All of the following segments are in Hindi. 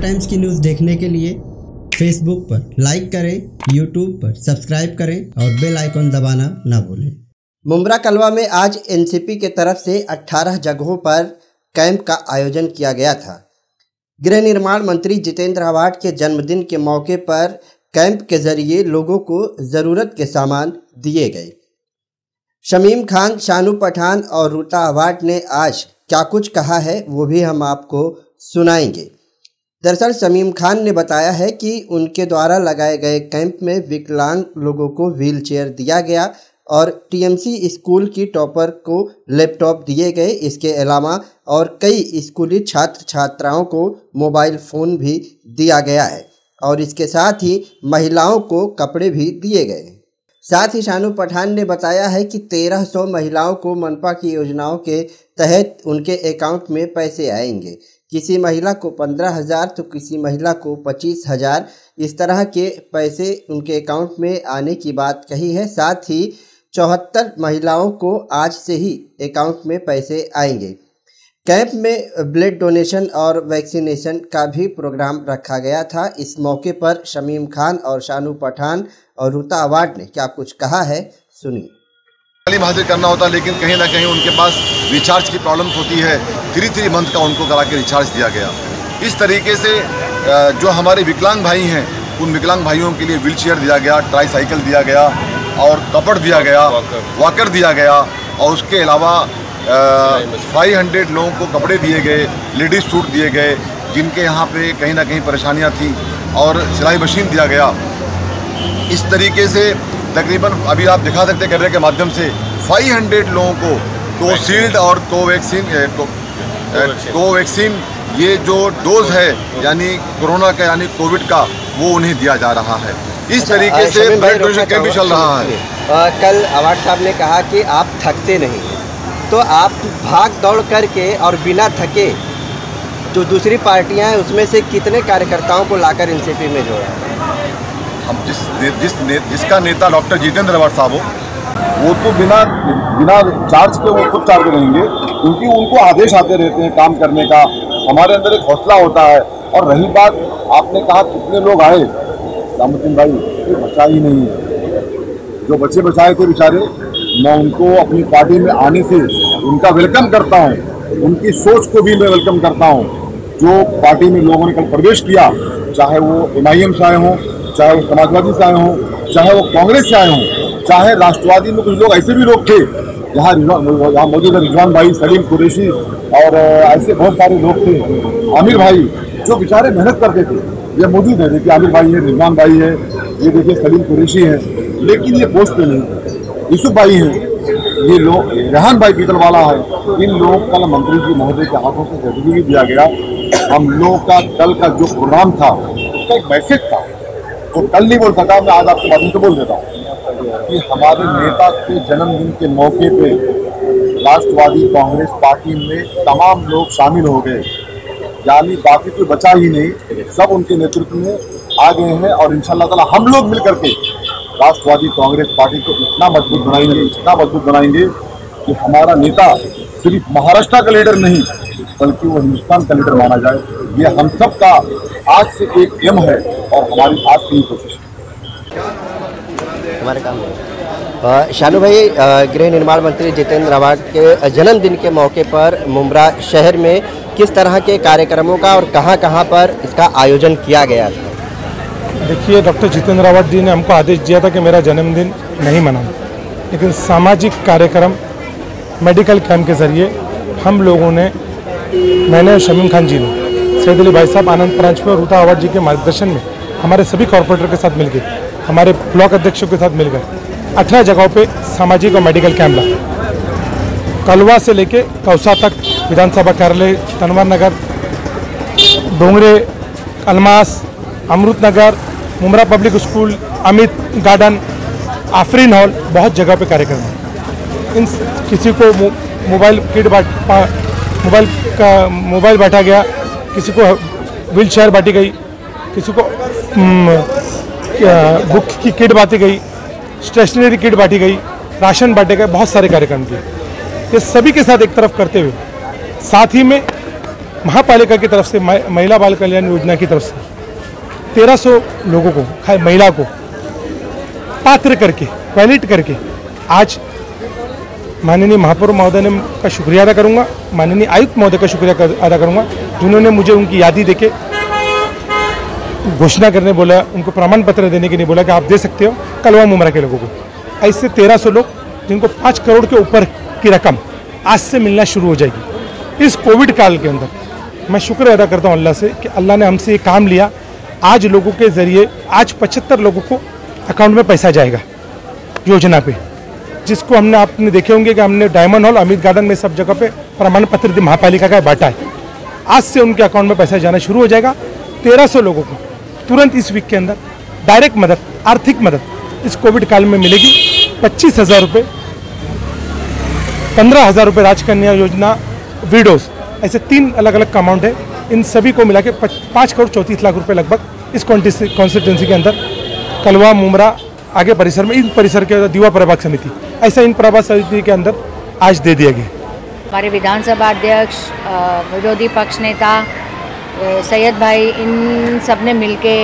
टाइम्स की न्यूज़ देखने के लिए फेसबुक पर लाइक करें यूट्यूब पर सब्सक्राइब करें और बेल आइकॉन दबाना ना भूलें। मुंब्रा कलवा में आज एनसीपी के तरफ़ से 18 जगहों पर कैंप का आयोजन किया गया था। गृह निर्माण मंत्री जितेंद्र आवाड के जन्मदिन के मौके पर कैंप के ज़रिए लोगों को ज़रूरत के सामान दिए गए। शमीम खान, शानू पठान और रूता अवार्ड ने आज क्या कुछ कहा है वो भी हम आपको सुनाएँगे। दरअसल शमीम खान ने बताया है कि उनके द्वारा लगाए गए कैंप में विकलांग लोगों को व्हील चेयर दिया गया और टीएमसी स्कूल की टॉपर को लैपटॉप दिए गए। इसके अलावा और कई स्कूली छात्र छात्राओं को मोबाइल फ़ोन भी दिया गया है और इसके साथ ही महिलाओं को कपड़े भी दिए गए। साथ ही शानू पठान ने बताया है कि 1300 महिलाओं को मनपा की योजनाओं के तहत उनके अकाउंट में पैसे आएँगे। किसी महिला को पंद्रह हज़ार तो किसी महिला को पच्चीस हज़ार। इस तरह के पैसे उनके अकाउंट में आने की बात कही है। साथ ही चौहत्तर महिलाओं को आज से ही अकाउंट में पैसे आएँगे। कैंप में ब्लड डोनेशन और वैक्सीनेशन का भी प्रोग्राम रखा गया था। इस मौके पर शमीम खान और शानू पठान और रूता अवार्ड ने क्या कुछ कहा है, सुनिए। तालीम हासिल करना होता है, लेकिन कहीं ना कहीं उनके पास रिचार्ज की प्रॉब्लम होती है। थ्री थ्री मंथ का उनको करा के रिचार्ज दिया गया। इस तरीके से जो हमारे विकलांग भाई हैं, उन विकलांग भाइयों के लिए व्हील चेयर दिया गया ट्राई साइकिल दिया गया, और कपड़ दिया गया वॉकर दिया गया, और उसके अलावा फाइव हंड्रेड लोगों को कपड़े दिए गए लेडीज़ सूट दिए गए, जिनके यहाँ पे कहीं ना कहीं परेशानियाँ थी, और सिलाई मशीन दिया गया। इस तरीके से तकरीबन अभी आप दिखा सकते कैमरे के माध्यम से 500 लोगों को कोशील्ड और कोवैक्सीन कोवैक्सीन ये जो डोज है यानी कोरोना का यानी कोविड का वो उन्हें दिया जा रहा है। इस अच्छा, तरीके से ब्लड डोनेशन कैंप भी चल रहा है। आ, कल अवार्ड साहब ने कहा कि आप थकते नहीं। तो आप भाग दौड़ करके और बिना थके जो दूसरी पार्टियाँ हैं उसमें से कितने कार्यकर्ताओं को लाकर एनसीपी में जोड़ा? है हम जिस जिस ने, जिसका नेता डॉक्टर जितेंद्र अवार्ड साहब हो वो तो बिना बिना चार्ज के वो खुद चार्ज रहेंगे। क्योंकि उनको आदेश आते रहते हैं काम करने का। हमारे अंदर एक हौसला होता है। और रही बात आपने कहा कितने लोग आए। रामतिन भाई कोई बचा ही नहीं। है जो बच्चे बचाए थे बेचारे मैं उनको अपनी पार्टी में आने से उनका वेलकम करता हूँ। उनकी सोच को भी मैं वेलकम करता हूँ। जो पार्टी में लोगों ने कल प्रवेश किया चाहे वो एम आई एम से आए हों चाहे वो समाजवादी से आए हों, चाहे वो कांग्रेस से आए हों, चाहे राष्ट्रवादी में कुछ लोग ऐसे भी लोग थे, यहाँ यहाँ मौजूद है रिजवान भाई, सलीम कुरेशी और ऐसे बहुत सारे लोग थे। आमिर भाई, जो बेचारे मेहनत करते थे, ये मौजूद है। देखिए, आमिर भाई है, रिजवान भाई है, ये देखिए, सलीम कुरेशी है, लेकिन ये पोस्ट पे नहीं यूसुफ भाई हैं, ये लोग, रेहान भाई पीतल वाला है। इन लोग कल मंत्री जी महोदय के हाथों से ज़रूरी भी दिया गया, हम लोगों का कल का जो प्रोग्राम था, उसका एक मैसेज था। तो कल नहीं बोल सका मैं आज आपके माध्यम से बोल देता हूँ कि हमारे नेता के जन्मदिन के मौके पे राष्ट्रवादी कांग्रेस पार्टी में तमाम लोग शामिल हो गए। यानी बाकी कोई बचा ही नहीं, सब उनके नेतृत्व में आ गए हैं और इंशाल्लाह ताला हम लोग मिल करके राष्ट्रवादी कांग्रेस पार्टी को इतना मज़बूत बनाएँगे, इतना मज़बूत बनाएँगे कि हमारा नेता सिर्फ़ महाराष्ट्र का लीडर नहीं, बल्कि वो हिंदुस्तान का लीडर माना जाए। ये हम सब का आज से एक एम है और हमारी आज की कोशिश हमारे काम शानू भाई गृह निर्माण मंत्री जितेंद्र आवाड के जन्मदिन के मौके पर मुमरा शहर में किस तरह के कार्यक्रमों का और कहाँ कहाँ पर इसका आयोजन किया गया था? देखिए डॉक्टर जितेंद्र आवाड जी ने हमको आदेश दिया था कि मेरा जन्मदिन नहीं मनाना लेकिन सामाजिक कार्यक्रम मेडिकल कैंप के ज़रिए हम लोगों ने मैंने और शमीम खान जी ने सैद अली भाई साहब, आनंद प्रांच में रूता आवाज़ जी के मार्गदर्शन में हमारे सभी कॉरपोरेटर के साथ मिलकर हमारे ब्लॉक अध्यक्षों के साथ मिलकर अठारह जगहों पे सामाजिक और मेडिकल कैंप लगा कलवा से लेके कौसा तक विधानसभा कार्यालय, Tanwar Nagar, Dongre, Almas Amrit Nagar Mumbra public school, Amit garden, Afreen hall, बहुत जगह पे कार्यक्रम है। इन किसी को मोबाइल किट मोबाइल का मोबाइल बांटा गया किसी को व्हील चेयर बांटी गई, किसी को बुक की किट बांटी गई, स्टेशनरी किट बांटी गई, राशन बांटे गए, बहुत सारे कार्यक्रम किए। ये सभी के साथ एक तरफ़ करते हुए, साथ ही में महापालिका की तरफ़ से महिला बाल कल्याण योजना की तरफ़ से 1300 लोगों को खाए महिला को पात्र करके वैलिड करके, आज माननीय महापौर महोदय ने का शुक्रिया अदा करूँगा। माननीय आयुक्त महोदय का शुक्रिया अदा करूँगा, जिन्होंने मुझे उनकी यादी देके घोषणा करने बोला, उनको प्रमाण पत्र देने के लिए बोला कि आप दे सकते हो कलवा मुमरा के लोगों को। ऐसे तेरह सौ लोग, जिनको पाँच करोड़ के ऊपर की रकम आज से मिलना शुरू हो जाएगी। इस कोविड काल के अंदर, मैं शुक्र अदा करता हूँ अल्लाह से कि अल्लाह ने हमसे ये काम लिया। आज लोगों के ज़रिए, आज पचहत्तर लोगों को अकाउंट में पैसा जाएगा, योजना पे। जिसको हमने आपने देखे होंगे कि हमने डायमंड हॉल अमित गार्डन में सब जगह पे प्रमाण पत्र महापालिका का बांटा है। आज से उनके अकाउंट में पैसा जाना शुरू हो जाएगा। तेरह सौ लोगों को तुरंत इस वीक के अंदर डायरेक्ट मदद, आर्थिक मदद इस कोविड काल में मिलेगी। पच्चीस हज़ार रुपये पंद्रह हज़ार रुपये राजकन्या योजना विडोज ऐसे तीन अलग अलग अमाउंट है। इन सभी को मिला के पाँच करोड़ चौंतीस लाख रुपए लगभग इस कॉन्स्टिट्यूंसी के अंदर। कलवा, मुमरा, आगे परिसर में, इन परिसर के दीवा प्रभाग समिति। ऐसा इन प्रभाग समिति के अंदर आज दे दिया गया। हमारे विधानसभा अध्यक्ष विरोधी पक्ष नेता सैयद भाई, इन सबने मिल के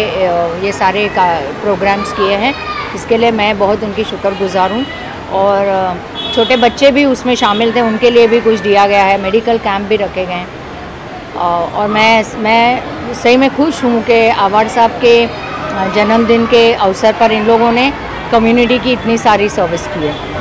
ये सारे का प्रोग्राम्स किए हैं। इसके लिए मैं बहुत उनकी शुक्रगुजार हूँ और छोटे बच्चे भी उसमें शामिल थे, उनके लिए भी कुछ दिया गया है। मेडिकल कैंप भी रखे गए हैं। और मैं मैं सही में खुश हूँ कि आवाड़ साहब के जन्मदिन के अवसर पर इन लोगों ने कम्युनिटी की इतनी सारी सर्विस की है।